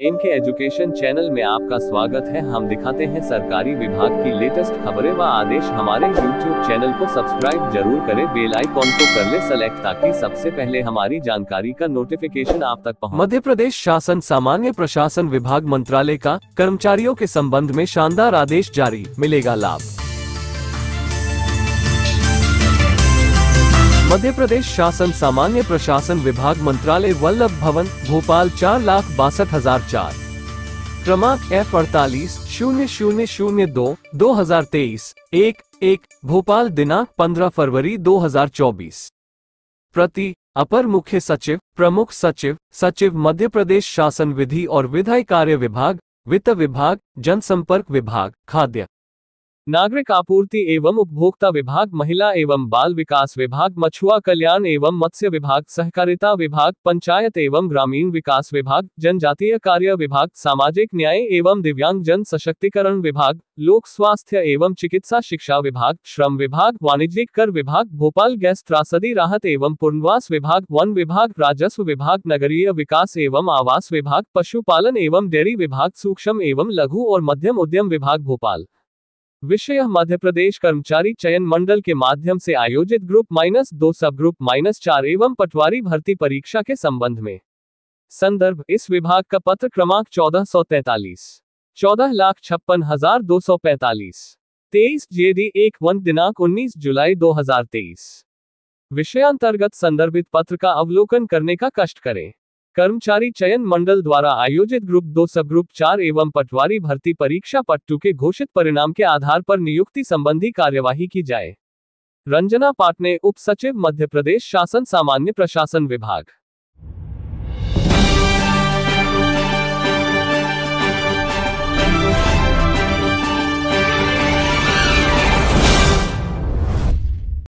M के education channel में आपका स्वागत है। हम दिखाते हैं सरकारी विभाग की लेटेस्ट खबरें व आदेश। हमारे यूट्यूब चैनल को सब्सक्राइब ज़रूर करें। बेल आइकॉन को कर ले सेलेक्ट ताकि सबसे पहले हमारी जानकारी का नोटिफिकेशन आप तक पहुँचे मध्य प्रदेश शासन, सामान्य प्रशासन विभाग मंत्रालय का कर्मचारियों के संबंध में शानदार आदेश जारी। मिलेगा लाभ। मध्य प्रदेश शासन, सामान्य प्रशासन विभाग मंत्रालय वल्लभ भवन, भोपाल, चार लाख बासठ हज़ार चार। क्रमांक एफ़ अड़तालीस, शून्य शून्य शून्य दो दो हज़ार तेईस, एक एक, भोपाल दिनांक पंद्रह फरवरी दो हज़ार चौबीस। प्रति, अपर मुख्य सचिव, प्रमुख सचिव सचिव मध्य प्रदेश शासन विधि और विधायी कार्य विभाग, वित्त विभाग, जनसंपर्क विभाग, खाद्य। नागरिक आपूर्ति एवं उपभोक्ता विभाग, महिला एवं बाल विकास विभाग, मछुआ कल्याण एवं मत्स्य विभाग, सहकारिता विभाग, पंचायत एवं ग्रामीण विकास विभाग, जनजातीय कार्य विभाग, सामाजिक न्याय एवं दिव्यांग जन सशक्तिकरण विभाग, लोक स्वास्थ्य एवं चिकित्सा शिक्षा विभाग, श्रम विभाग, वाणिज्यिक कर विभाग, भोपाल गैस त्रासदी राहत एवं पुनर्वास विभाग, वन विभाग, राजस्व विभाग, नगरीय विकास एवं आवास विभाग, पशुपालन एवं डेयरी विभाग, सूक्ष्म एवं लघु और मध्यम उद्यम विभाग, भोपाल। विषय मध्य प्रदेश कर्मचारी चयन मंडल के माध्यम से आयोजित ग्रुप माइनस दो सब ग्रुप माइनस चार एवं पटवारी भर्ती परीक्षा के संबंध में। संदर्भ इस विभाग का पत्र क्रमांक चौदह सौ तैतालीस। चौदह लाख छप्पन हज़ार दो सौ पैतालीस। तेईस जेडी एक वन दिनांक उन्नीस जुलाई दो हज़ार तेईस। विषयांतर्गत संदर्भित पत्र का अवलोकन करने का कष्ट करें। कर्मचारी चयन मंडल द्वारा आयोजित ग्रुप दो सब ग्रुप चार एवं पटवारी भर्ती परीक्षा पट्टू के घोषित परिणाम के आधार पर नियुक्ति संबंधी कार्यवाही की जाए। रंजना पाटने उप सचिव मध्य प्रदेश शासन, सामान्य प्रशासन विभाग।